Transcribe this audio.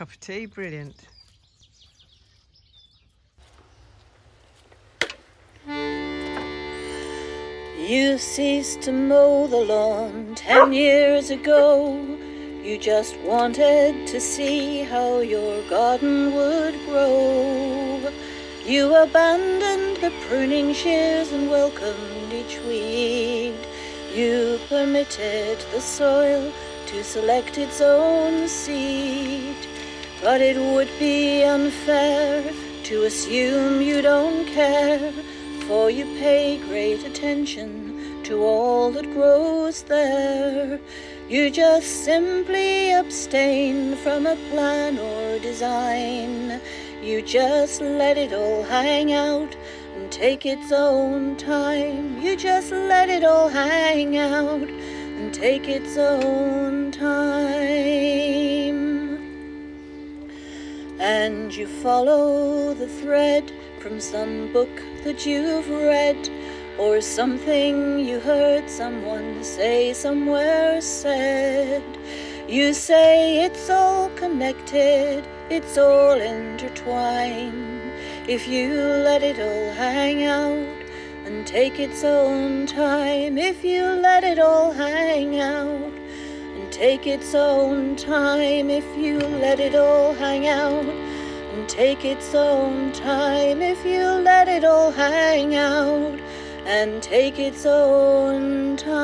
cup of tea, brilliant. You ceased to mow the lawn ten years ago. You just wanted to see how your garden would grow. You abandoned the pruning shears and welcomed each weed. You permitted the soil to select its own seed. But it would be unfair to assume you don't care for you pay great attention to all that grows there. You just simply abstain from a plan or design. You just let it all hang out and take its own time. You just let it all hang out and take its own time. And you follow the thread from some book that you've read or something you heard someone say somewhere said. You say it's all connected, it's all intertwined. If you let it all hang out and take its own time, if you let it all hang take its own time, if you let it all hang out and take its own time if you let it all hang out and take its own time.